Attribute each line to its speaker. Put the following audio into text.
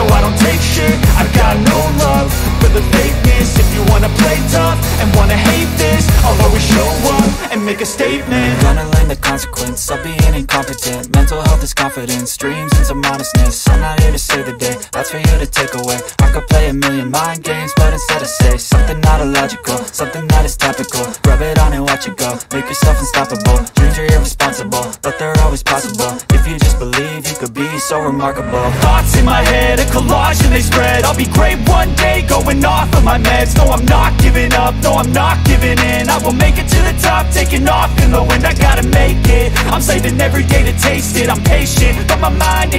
Speaker 1: no I don't take shit. I've got no love for the fakeness. If you wanna play tough and wanna hate this I'll always show up and make a statement.
Speaker 2: I'm Gonna learn the consequence of being incompetent. Mental health is confidence, dreams and some honestness I'm not here to save the day, that's for you to take away. I could play a million mind games, but instead I make yourself unstoppable. Dreams are irresponsible, but they're always possible. If you just believe, you could be so remarkable.
Speaker 1: Thoughts in my head, a collage and they spread. I'll be great one day, going off of my meds. No, I'm not giving up, no, I'm not giving in. I will make it to the top, taking off in the wind. I gotta make it, I'm saving every day to taste it. I'm patient, but my mind